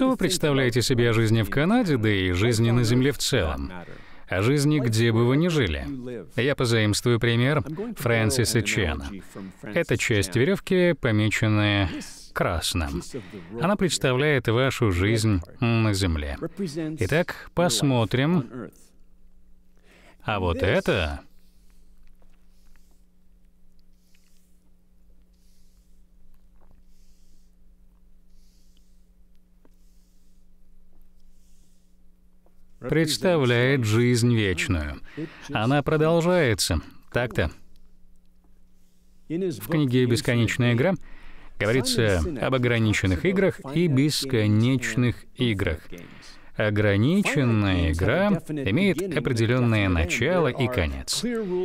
Что вы представляете себе о жизни в Канаде, да и жизни на Земле в целом? О жизни, где бы вы ни жили. Я позаимствую пример Фрэнсиса Чена. Это часть веревки, помеченная красным. Она представляет вашу жизнь на Земле. Итак, посмотрим. А вот это представляет жизнь вечную. Она продолжается. Так-то. В книге «Бесконечная игра» говорится об ограниченных играх и бесконечных играх. Ограниченная игра имеет определенное начало и конец.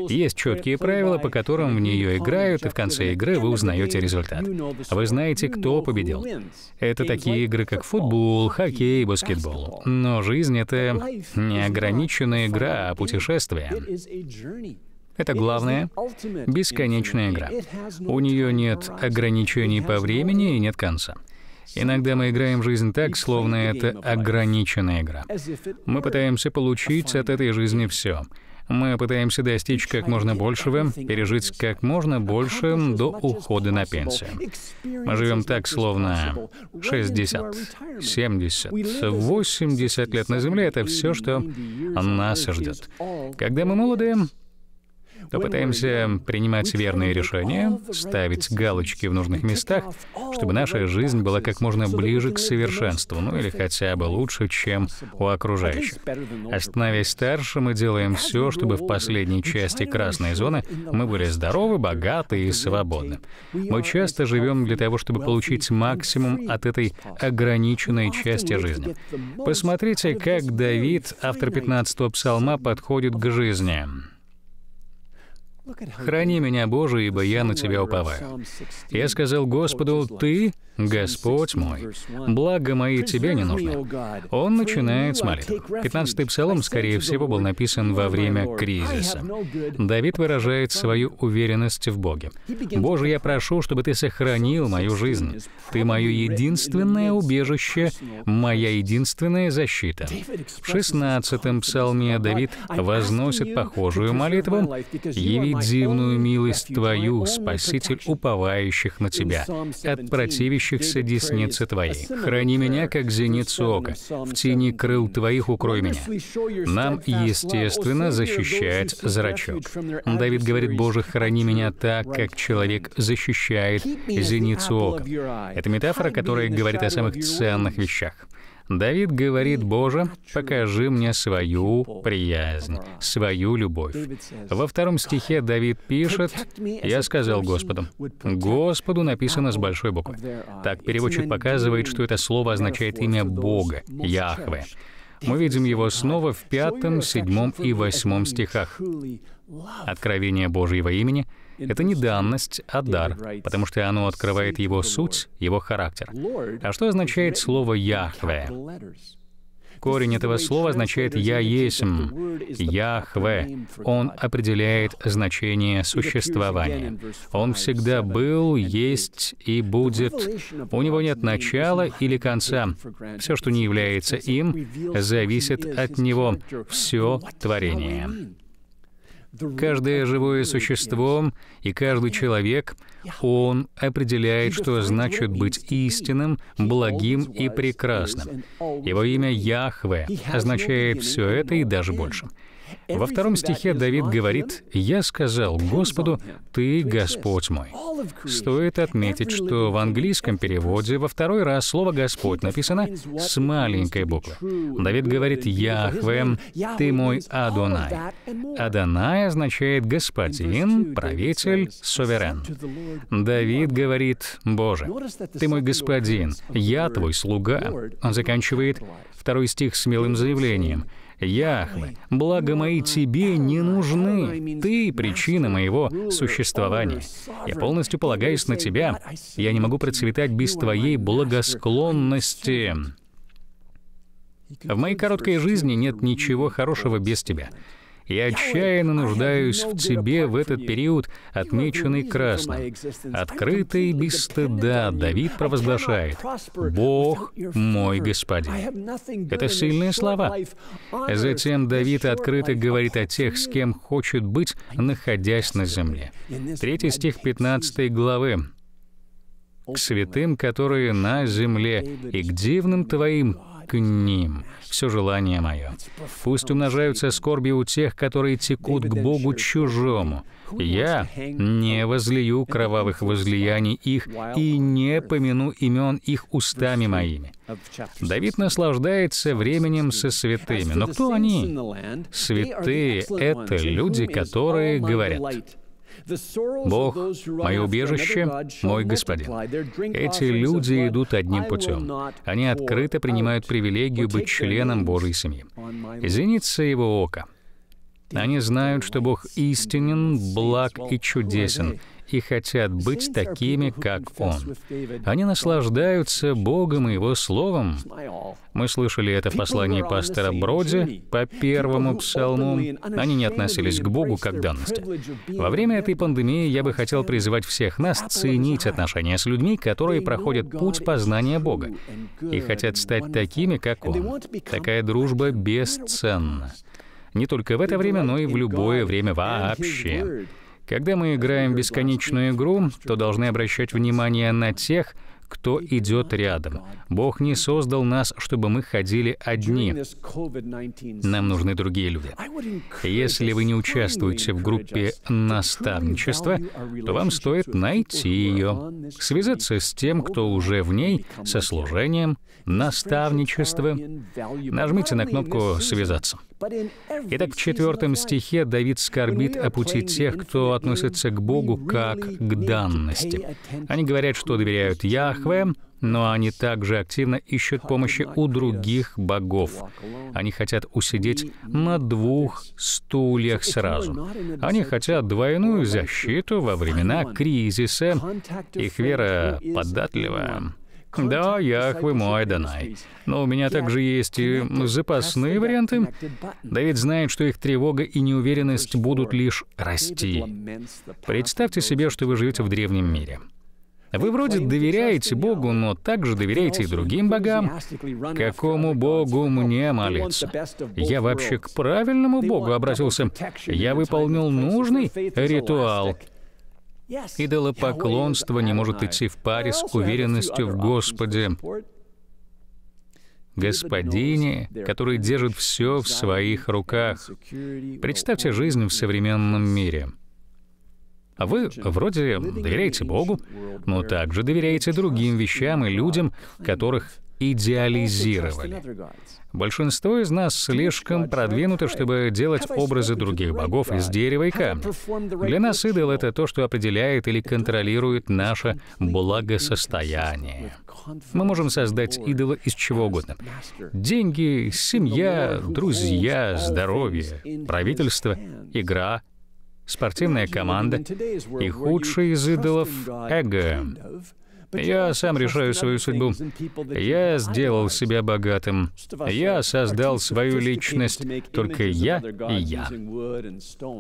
Есть четкие правила, по которым в нее играют, и в конце игры вы узнаете результат. Вы знаете, кто победил. Это такие игры, как футбол, хоккей, баскетбол. Но жизнь — это не ограниченная игра, а путешествие. Это главная, бесконечная игра. У нее нет ограничений по времени и нет конца. Иногда мы играем жизнь так, словно это ограниченная игра. Мы пытаемся получить от этой жизни все. Мы пытаемся достичь как можно большего, пережить как можно больше до ухода на пенсию. Мы живем так, словно 60, 70, 80 лет на Земле — это все, что нас ждет. Когда мы молоды, то пытаемся принимать верные решения, ставить галочки в нужных местах, чтобы наша жизнь была как можно ближе к совершенству, ну или хотя бы лучше, чем у окружающих. Остановясь старше, мы делаем все, чтобы в последней части красной зоны мы были здоровы, богаты и свободны. Мы часто живем для того, чтобы получить максимум от этой ограниченной части жизни. Посмотрите, как Давид, автор 15-го псалма, подходит к жизни. Храни меня, Боже, ибо я на Тебя уповаю. Я сказал Господу, Ты Господь мой, благо мои тебе не нужны. Он начинает с молитвы. 15-й псалом, скорее всего, был написан во время кризиса. Давид выражает свою уверенность в Боге. «Боже, я прошу, чтобы Ты сохранил мою жизнь. Ты мое единственное убежище, моя единственная защита». В 16-м псалме Давид возносит похожую молитву «Яви дивную милость Твою, Спаситель уповающих на Тебя, от противящих молящихся десницы Твоей. Храни меня, как зеницу ока. В тени крыл Твоих укрой меня. Нам, естественно, защищать зрачок. Давид говорит, Боже, храни меня так, как человек защищает зеницу ока. Это метафора, которая говорит о самых ценных вещах. Давид говорит, «Боже, покажи мне свою приязнь, свою любовь». Во втором стихе Давид пишет, «Я сказал Господу». Господу написано с большой буквы. Так переводчик показывает, что это слово означает имя Бога, Яхве. Мы видим его снова в пятом, седьмом и восьмом стихах. Откровение Божьего имени — это не данность, а дар, потому что оно открывает его суть, его характер. А что означает слово «Яхве»? Корень этого слова означает «я есмь», «Яхве». Он определяет значение существования. Он всегда был, есть и будет. У него нет начала или конца. Все, что не является им, зависит от него. Все творение. Каждое живое существо и каждый человек, он определяет, что значит быть истинным, благим и прекрасным. Его имя Яхве означает все это и даже больше. Во втором стихе Давид говорит, «Я сказал Господу, Ты Господь мой». Стоит отметить, что в английском переводе во второй раз слово «Господь» написано с маленькой буквы. Давид говорит, «Яхве, Ты мой Адонай». Адонай означает «господин», «правитель», «суверен». Давид говорит, «Боже, Ты мой господин, я Твой слуга». Он заканчивает второй стих смелым заявлением – Яхве, благо мои тебе не нужны. Ты — причина моего существования. Я полностью полагаюсь на тебя. Я не могу процветать без твоей благосклонности. В моей короткой жизни нет ничего хорошего без тебя. Я отчаянно нуждаюсь в Тебе в этот период, отмеченный красным. Открыто и без стыда Давид провозглашает «Бог мой Господин». Это сильные слова. Затем Давид открыто говорит о тех, с кем хочет быть, находясь на земле. Третий стих 15 главы. К святым, которые на земле, и к дивным Твоим, к ним все желание мое. Пусть умножаются скорби у тех, которые текут к Богу чужому. Я не возлию кровавых возлияний их и не помяну имен их устами моими. Давид наслаждается временем со святыми. Но кто они? Святые — это люди, которые говорят, Бог — мое убежище, мой Господин. Эти люди идут одним путем. Они открыто принимают привилегию быть членом Божьей семьи. Зеница его ока. Они знают, что Бог истинен, благ и чудесен, и хотят быть такими, как Он. Они наслаждаются Богом и Его Словом. Мы слышали это в послании пастора Броди по первому псалму. Они не относились к Богу как данности. Во время этой пандемии я бы хотел призывать всех нас ценить отношения с людьми, которые проходят путь познания Бога и хотят стать такими, как Он. Такая дружба бесценна. Не только в это время, но и в любое время вообще. Когда мы играем бесконечную игру, то должны обращать внимание на тех, кто идет рядом. Бог не создал нас, чтобы мы ходили одни. Нам нужны другие люди. Если вы не участвуете в группе наставничества, то вам стоит найти ее, связаться с тем, кто уже в ней, со служением, наставничества. Нажмите на кнопку «Связаться». Итак, в четвертом стихе Давид скорбит о пути тех, кто относится к Богу как к данности. Они говорят, что доверяют Яхве, но они также активно ищут помощи у других богов. Они хотят усидеть на двух стульях сразу. Они хотят двойную защиту во времена кризиса. Их вера податлива. Да, Яхве мой Данай. Но у меня также есть и запасные варианты. Давид знает, что их тревога и неуверенность будут лишь расти. Представьте себе, что вы живете в древнем мире. Вы вроде доверяете Богу, но также доверяете и другим богам. Какому Богу мне молиться? Я вообще к правильному Богу обратился. Я выполнил нужный ритуал. Идолопоклонство не может идти в паре с уверенностью в Господе, Господине, который держит все в своих руках. Представьте жизнь в современном мире. А вы вроде доверяете Богу, но также доверяете другим вещам и людям, которых идеализировали. Большинство из нас слишком продвинуты, чтобы делать образы других богов из дерева и камня. Для нас идол — это то, что определяет или контролирует наше благосостояние. Мы можем создать идола из чего угодно. Деньги, семья, друзья, здоровье, правительство, игра, спортивная команда и худший из идолов — эго — я сам решаю свою судьбу. Я сделал себя богатым. Я создал свою личность. Только я и я.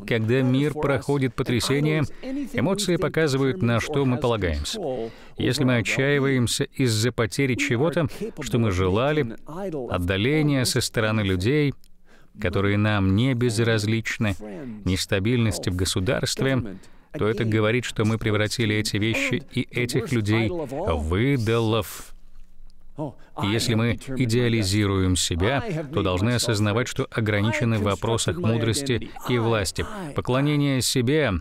Когда мир проходит потрясение, эмоции показывают, на что мы полагаемся. Если мы отчаиваемся из-за потери чего-то, что мы желали, отдаления со стороны людей, которые нам не безразличны, нестабильности в государстве, то это говорит, что мы превратили эти вещи и этих людей в идолов. И если мы идеализируем себя, то должны осознавать, что ограничены в вопросах мудрости и власти. Поклонение себе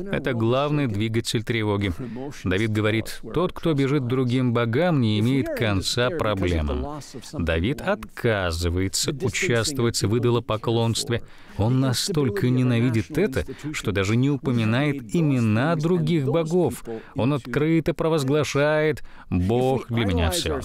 это главный двигатель тревоги. Давид говорит, «Тот, кто бежит другим богам, не имеет конца проблемам». Давид отказывается участвовать в идолопоклонстве. Он настолько ненавидит это, что даже не упоминает имена других богов. Он открыто провозглашает «Бог для меня все».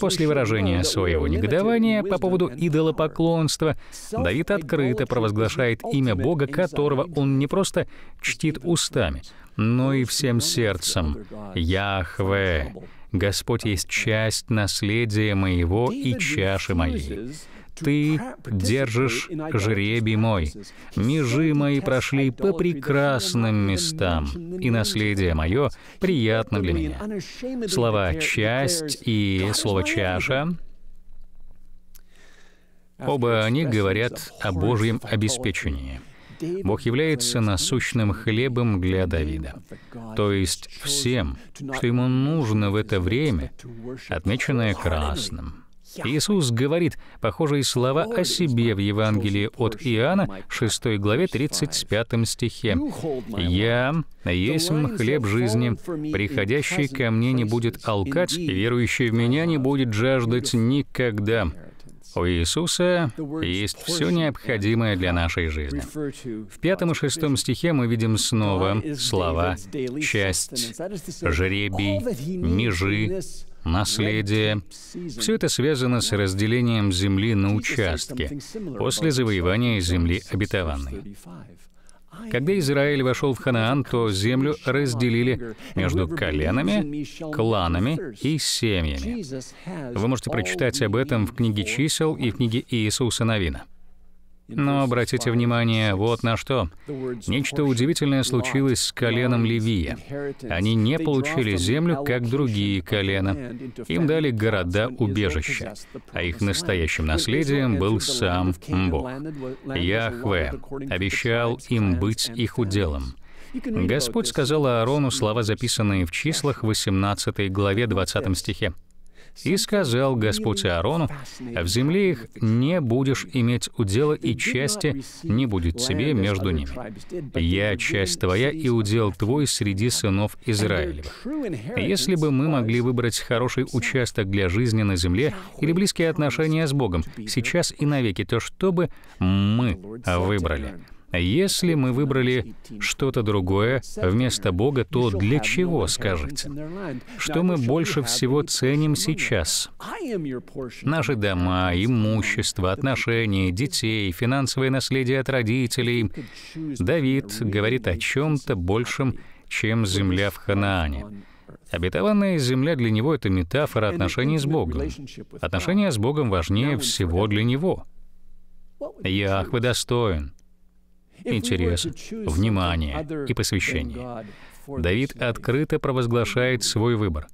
После выражения своего негодования по поводу идолопоклонства, Давид открыто провозглашает имя Бога, которого он не просто чтит устами, но и всем сердцем. Яхве. Господь есть часть наследия моего и чаши моей. Ты держишь жребий мой. Межи мои прошли по прекрасным местам, и наследие мое приятно для меня. Слова «часть» и слово «чаша» Оба они говорят о Божьем обеспечении. Бог является насущным хлебом для Давида, то есть всем, что ему нужно в это время, отмеченное красным. Иисус говорит похожие слова о себе в Евангелии от Иоанна, 6 главе, 35 стихе. «Я есть хлеб жизни, приходящий ко мне не будет алкать, верующий в меня не будет жаждать никогда». У Иисуса есть все необходимое для нашей жизни. В пятом и шестом стихе мы видим снова слова «часть», «жребий», «межи», наследие. Все это связано с разделением земли на участки после завоевания земли обетованной. Когда Израиль вошел в Ханаан, то землю разделили между коленами, кланами и семьями. Вы можете прочитать об этом в книге чисел и в книге Иисуса Новина. Но обратите внимание вот на что. Нечто удивительное случилось с коленом Левия. Они не получили землю, как другие колена. Им дали города-убежища, а их настоящим наследием был сам Бог. Яхве обещал им быть их уделом. Господь сказал Аарону слова, записанные в числах 18 главе 20 стихе. И сказал Господь Аарону, в земле их не будешь иметь удела, и части не будет тебе между ними. Я часть твоя и удел твой среди сынов Израилевых. Если бы мы могли выбрать хороший участок для жизни на земле или близкие отношения с Богом, сейчас и навеки, то что бы мы выбрали? Если мы выбрали что-то другое вместо Бога, то для чего, скажите? Что мы больше всего ценим сейчас? Наши дома, имущество, отношения, детей, финансовое наследие от родителей. Давид говорит о чем-то большем, чем земля в Ханаане. Обетованная земля для него — это метафора отношений с Богом. Отношения с Богом важнее всего для него. Яхве достоин интерес, внимание и посвящение. Давид открыто провозглашает свой выбор.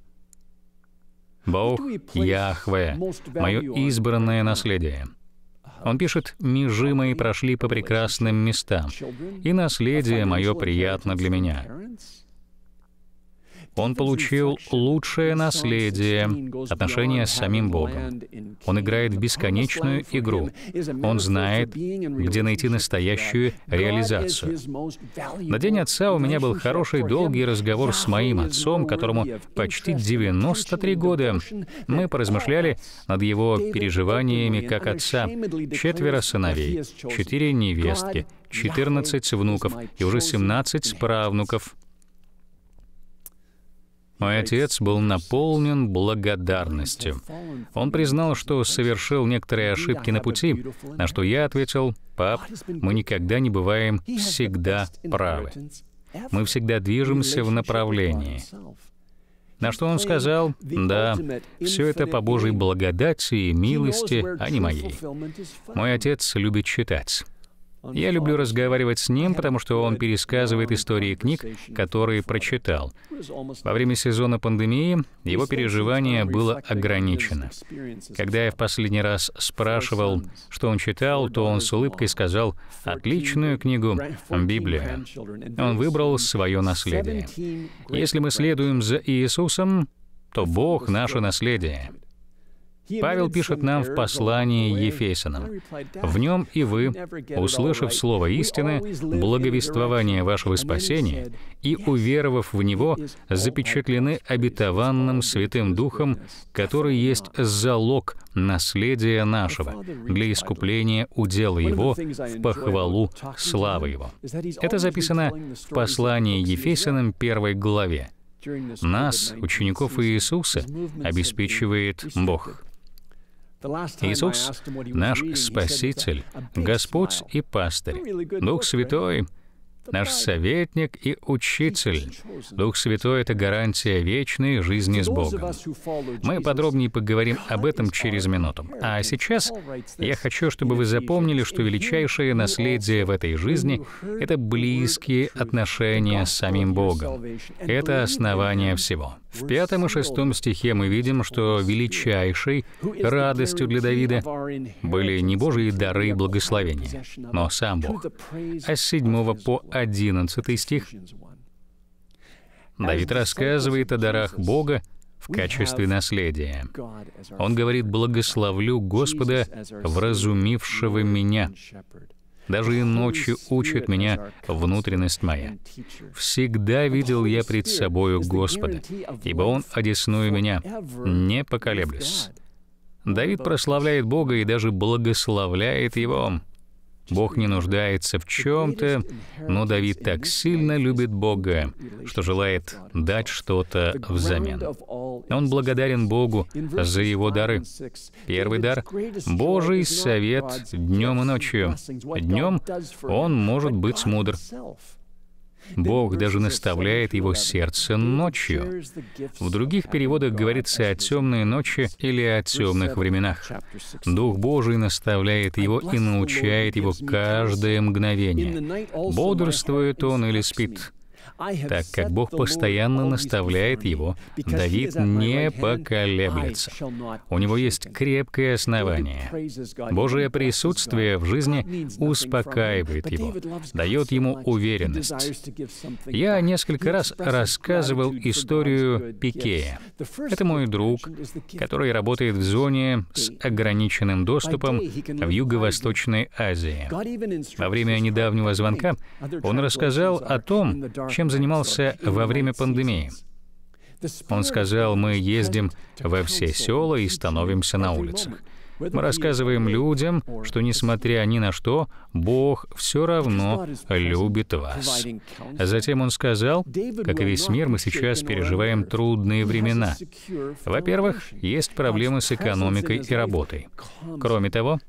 Бог Яхве, мое избранное наследие. Он пишет, «Межи мои прошли по прекрасным местам, и наследие мое приятно для меня». Он получил лучшее наследие, отношения с самим Богом. Он играет в бесконечную игру. Он знает, где найти настоящую реализацию. На День Отца у меня был хороший долгий разговор с моим отцом, которому почти 93 года. Мы поразмышляли над его переживаниями как отца. Четверо сыновей, четыре невестки, 14 внуков и уже 17 правнуков. Мой отец был наполнен благодарностью. Он признал, что совершил некоторые ошибки на пути, на что я ответил, «Пап, мы никогда не бываем всегда правы. Мы всегда движемся в направлении». На что он сказал, «Да, все это по Божьей благодати и милости, а не моей». Мой отец любит читать. Я люблю разговаривать с ним, потому что он пересказывает истории книг, которые прочитал. Во время сезона пандемии его переживание было ограничено. Когда я в последний раз спрашивал, что он читал, то он с улыбкой сказал «отличную книгу Библия». Он выбрал свое наследие. Если мы следуем за Иисусом, то Бог — наше наследие. Павел пишет нам в послании Ефесянам. «В нем и вы, услышав слово истины, благовествование вашего спасения, и, уверовав в него, запечатлены обетованным Святым Духом, который есть залог наследия нашего для искупления удела Его в похвалу славы Его». Это записано в послании Ефесянам первой главе. Нас, учеников Иисуса, обеспечивает Бог. Иисус — наш Спаситель, Господь и Пастырь, Дух Святой. наш советник и учитель. Дух Святой — это гарантия вечной жизни с Богом. Мы подробнее поговорим об этом через минуту. А сейчас я хочу, чтобы вы запомнили, что величайшее наследие в этой жизни — это близкие отношения с самим Богом. Это основание всего. В пятом и шестом стихе мы видим, что величайшей радостью для Давида были не Божьи дары и благословения, но сам Бог. А с седьмого по 11 стих Давид рассказывает о дарах Бога в качестве наследия. Он говорит, «Благословлю Господа, вразумившего меня». Даже и ночью учит меня внутренность моя. Всегда видел я пред собою Господа, ибо Он одесную меня, не поколеблюсь. Давид прославляет Бога и даже благословляет Его. Бог не нуждается в чем-то, но Давид так сильно любит Бога, что желает дать что-то взамен. Он благодарен Богу за его дары. Первый дар — Божий совет днем и ночью. Днем он может быть мудр. Бог даже наставляет его сердце ночью. В других переводах говорится о темной ночи или о темных временах. Дух Божий наставляет его и научает его каждое мгновение. Бодрствует он или спит так как Бог постоянно наставляет его, Давид не поколеблется. У него есть крепкое основание. Божие присутствие в жизни успокаивает его, дает ему уверенность. Я несколько раз рассказывал историю Пикея. Это мой друг, который работает в зоне с ограниченным доступом в Юго-Восточной Азии. Во время недавнего звонка он рассказал о том, чем занимался во время пандемии. Он сказал, мы ездим во все села и становимся на улицах. Мы рассказываем людям, что, несмотря ни на что, Бог все равно любит вас. Затем он сказал, как и весь мир, мы сейчас переживаем трудные времена. Во-первых, есть проблемы с экономикой и работой. Кроме того,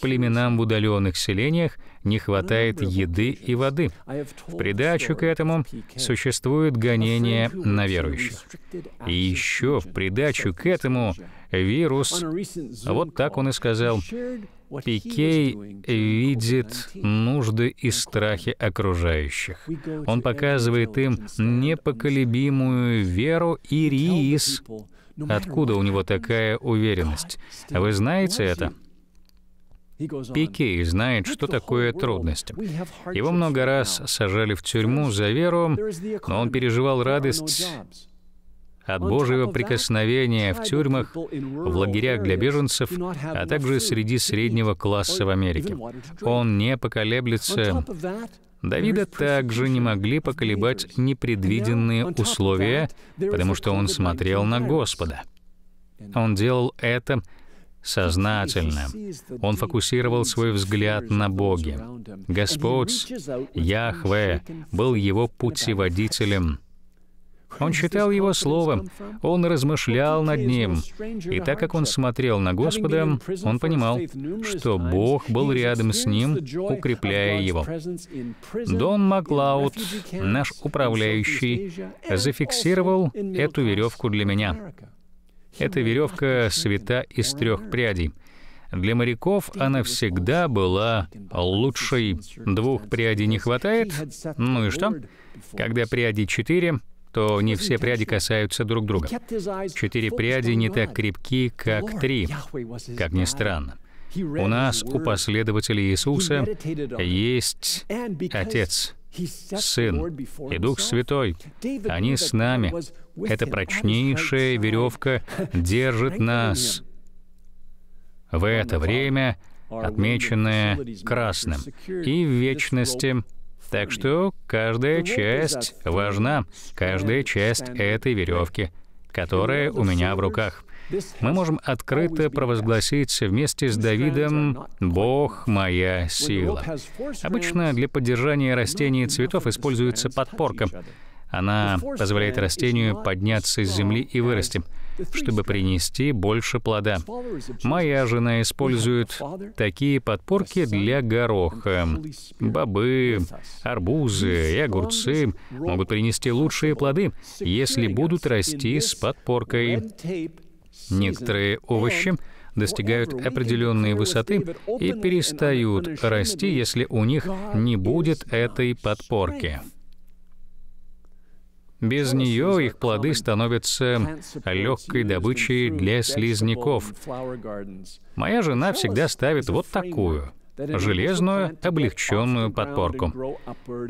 племенам в удаленных селениях не хватает еды и воды. В придачу к этому существует гонение на верующих. И еще в придачу к этому вирус, вот так он и сказал, Пикей видит нужды и страхи окружающих. Он показывает им непоколебимую веру и рис. Откуда у него такая уверенность? Вы знаете это? Пикей знает, что такое трудности. Его много раз сажали в тюрьму за веру, но он переживал радость от Божьего прикосновения в тюрьмах, в лагерях для беженцев, а также среди среднего класса в Америке. Он не поколеблется. Давида также не могли поколебать непредвиденные условия, потому что он смотрел на Господа. Он делал это сознательно. Он фокусировал свой взгляд на Боге. Господь, Яхве, был его путеводителем. Он читал Его Слово, он размышлял над ним. И так как он смотрел на Господа, он понимал, что Бог был рядом с ним, укрепляя его. Дон Маклауд, наш управляющий, зафиксировал эту веревку для меня. Эта веревка света из трех прядей. Для моряков она всегда была лучшей. Двух прядей не хватает? Ну и что? Когда пряди четыре, то не все пряди касаются друг друга. Четыре пряди не так крепки, как три, как ни странно. У нас, у последователей Иисуса, есть Отец, Сын и Дух Святой. Они с нами. Эта прочнейшая веревка держит нас. В это время, отмеченное красным, и в вечности так что каждая часть важна, каждая часть этой веревки, которая у меня в руках. Мы можем открыто провозгласить вместе с Давидом «Бог — моя сила». Обычно для поддержания растений и цветов используется подпорка. Она позволяет растению подняться из земли и вырасти, чтобы принести больше плода. Моя жена использует такие подпорки для гороха. Бобы, арбузы и огурцы могут принести лучшие плоды, если будут расти с подпоркой. Некоторые овощи достигают определенной высоты и перестают расти, если у них не будет этой подпорки. Без нее их плоды становятся легкой добычей для слизняков. Моя жена всегда ставит вот такую железную облегченную подпорку.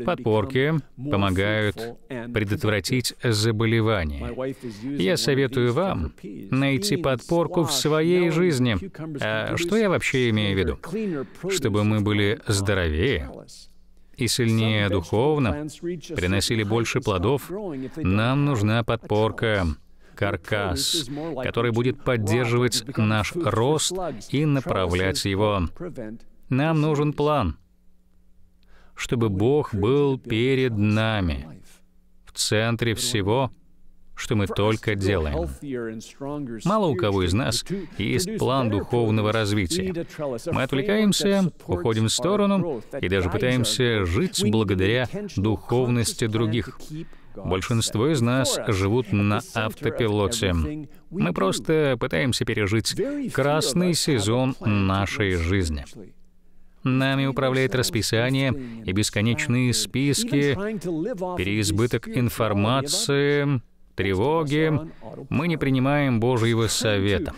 Подпорки помогают предотвратить заболевания. Я советую вам найти подпорку в своей жизни. А что я вообще имею в виду? Чтобы мы были здоровее, и сильнее духовно, приносили больше плодов, нам нужна подпорка, каркас, который будет поддерживать наш рост и направлять его. Нам нужен план, чтобы Бог был перед нами, в центре всего, что мы только делаем. Мало у кого из нас есть план духовного развития. Мы отвлекаемся, уходим в сторону и даже пытаемся жить благодаря духовности других. Большинство из нас живут на автопилоте. Мы просто пытаемся пережить красный сезон нашей жизни. Нами управляет расписание и бесконечные списки, переизбыток информации, тревоги, мы не принимаем Божьего совета.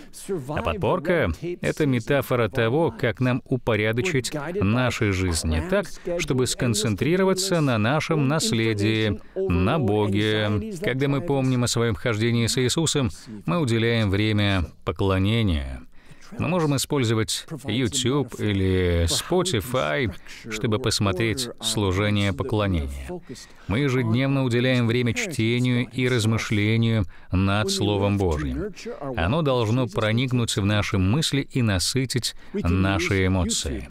А подпорка — это метафора того, как нам упорядочить наши жизни так, чтобы сконцентрироваться на нашем наследии, на Боге. Когда мы помним о своем хождении с Иисусом, мы уделяем время поклонения — мы можем использовать YouTube или Spotify, чтобы посмотреть служение поклонения. Мы ежедневно уделяем время чтению и размышлению над Словом Божьим. Оно должно проникнуть в наши мысли и насытить наши эмоции.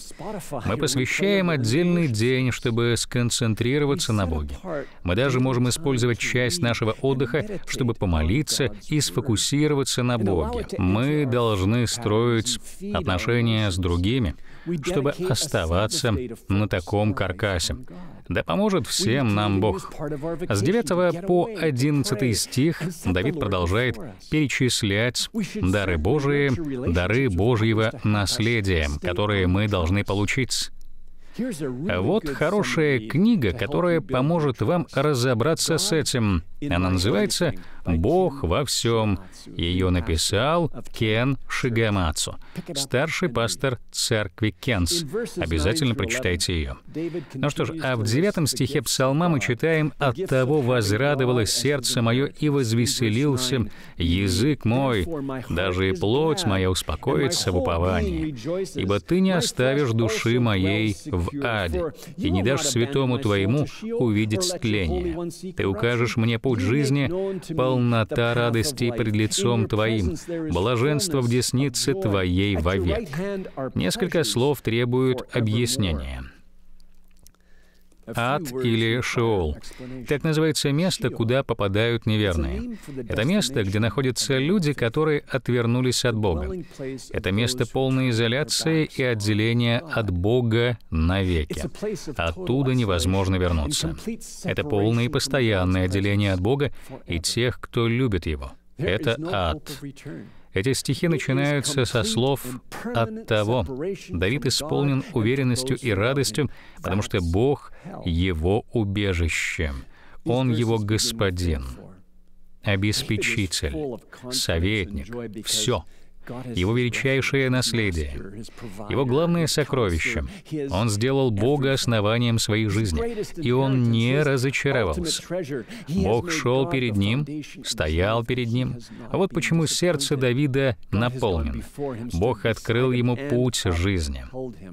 Мы посвящаем отдельный день, чтобы сконцентрироваться на Боге. Мы даже можем использовать часть нашего отдыха, чтобы помолиться и сфокусироваться на Боге. Мы должны строить строить отношения с другими, чтобы оставаться на таком каркасе. Да поможет всем нам Бог. С 9 по 11 стих Давид продолжает перечислять дары Божии, дары Божьего наследия, которые мы должны получить. Вот хорошая книга, которая поможет вам разобраться с этим. Она называется «Бог во всем». Ее написал Кен Шигамацу, старший пастор церкви Кенс. Обязательно прочитайте ее. Ну что ж, а в девятом стихе Псалма мы читаем «От того возрадовалось сердце мое и возвеселился язык мой, даже и плоть моя успокоится в уповании, ибо ты не оставишь души моей в аде и не дашь святому твоему увидеть тление. Ты укажешь мне путь жизни, полнота радости пред лицом Твоим, блаженство в деснице Твоей вовек. Несколько слов требуют объяснения. Ад или Шеол. Так называется место, куда попадают неверные. Это место, где находятся люди, которые отвернулись от Бога. Это место полной изоляции и отделения от Бога навеки. Оттуда невозможно вернуться. Это полное и постоянное отделение от Бога и тех, кто любит Его. Это ад. Эти стихи начинаются со слов «от того». Давид исполнен уверенностью и радостью, потому что Бог — его убежище. Он его господин, обеспечитель, советник, все — его величайшее наследие, его главное сокровище. Он сделал Бога основанием своей жизни, и он не разочаровался. Бог шел перед ним, стоял перед ним. А вот почему сердце Давида наполнено. Бог открыл ему путь жизни.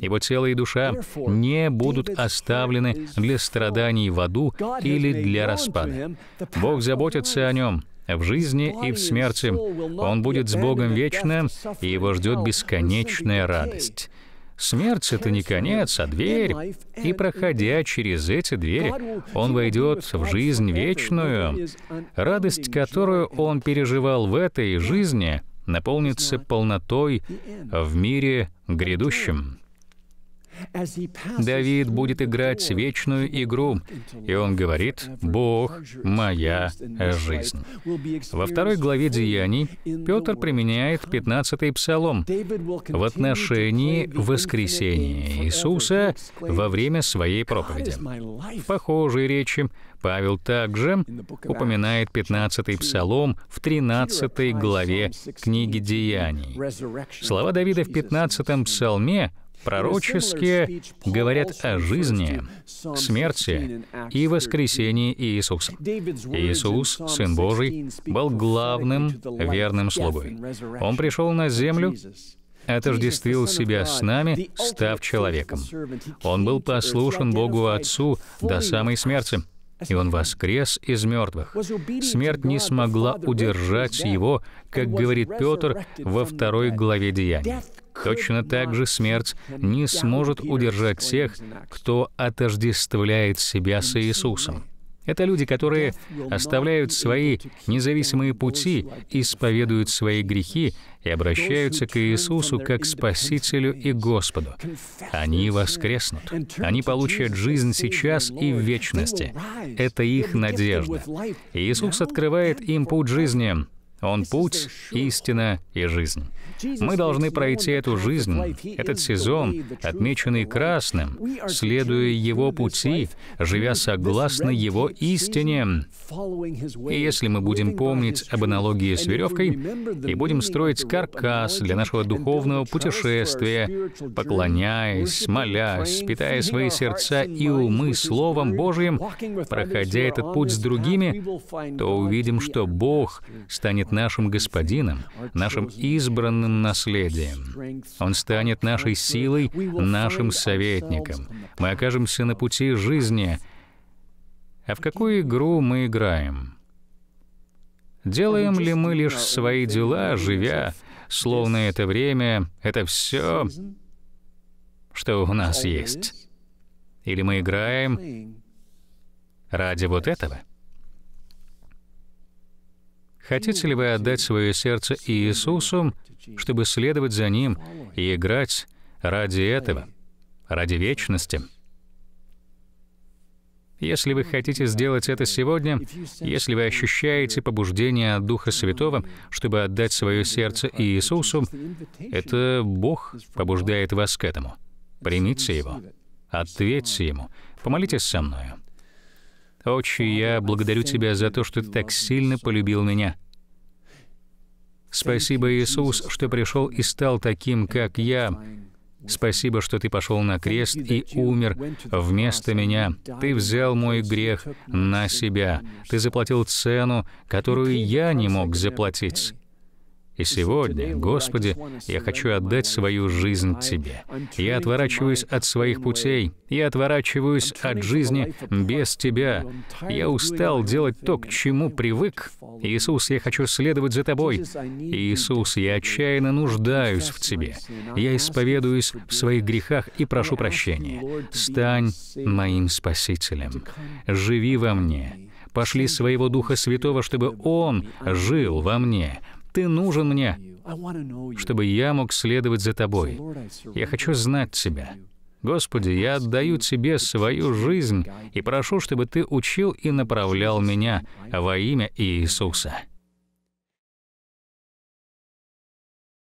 Его тело и душа не будут оставлены для страданий в аду или для распада. Бог заботится о нем, в жизни и в смерти. Он будет с Богом вечно, и его ждет бесконечная радость. Смерть — это не конец, а дверь. И проходя через эти двери, он войдет в жизнь вечную, радость, которую он переживал в этой жизни, наполнится полнотой в мире грядущем. Давид будет играть вечную игру, и он говорит «Бог — моя жизнь». Во второй главе Деяний Петр применяет 15-й псалом в отношении воскресения Иисуса во время своей проповеди. В похожей речи Павел также упоминает 15-й псалом в 13 главе книги Деяний. Слова Давида в 15-м псалме пророческие говорят о жизни, смерти и воскресении Иисуса. Иисус, Сын Божий, был главным верным слугой. Он пришел на землю, отождествил себя с нами, став человеком. Он был послушен Богу Отцу до самой смерти. И он воскрес из мертвых. Смерть не смогла удержать его, как говорит Петр во второй главе Деяний. Точно так же смерть не сможет удержать тех, кто отождествляет себя с Иисусом. Это люди, которые оставляют свои независимые пути, исповедуют свои грехи и обращаются к Иисусу как Спасителю и Господу. Они воскреснут. Они получат жизнь сейчас и в вечности. Это их надежда. Иисус открывает им путь жизни. Он путь, истина и жизнь. Мы должны пройти эту жизнь, этот сезон, отмеченный красным, следуя Его пути, живя согласно Его истине. И если мы будем помнить об аналогии с веревкой и будем строить каркас для нашего духовного путешествия, поклоняясь, молясь, питая свои сердца и умы Словом Божьим, проходя этот путь с другими, то увидим, что Бог станет нашим Господином, нашим избранным наследием. Он станет нашей силой, нашим советником. Мы окажемся на пути жизни. А в какую игру мы играем? Делаем ли мы лишь свои дела, живя, словно это время — это все, что у нас есть? Или мы играем ради вот этого? Хотите ли вы отдать свое сердце Иисусу чтобы следовать за Ним и играть ради этого, ради вечности. Если вы хотите сделать это сегодня, если вы ощущаете побуждение от Духа Святого, чтобы отдать свое сердце Иисусу, это Бог побуждает вас к этому. Примите Его, ответьте Ему, помолитесь со мною. Отче, я благодарю Тебя за то, что Ты так сильно полюбил меня — Спасибо, Иисус, что пришел и стал таким, как я. Спасибо, что ты пошел на крест и умер вместо меня. Ты взял мой грех на себя. Ты заплатил цену, которую я не мог заплатить. И сегодня, Господи, я хочу отдать свою жизнь Тебе. Я отворачиваюсь от своих путей, я отворачиваюсь от жизни без Тебя. Я устал делать то, к чему привык. Иисус, я хочу следовать за Тобой. Иисус, я отчаянно нуждаюсь в Тебе. Я исповедуюсь в своих грехах и прошу прощения. Стань моим Спасителем. Живи во мне. Пошли своего Духа Святого, чтобы Он жил во мне. Ты нужен мне, чтобы я мог следовать за Тобой. Я хочу знать Тебя. Господи, я отдаю Тебе свою жизнь и прошу, чтобы Ты учил и направлял меня во имя Иисуса.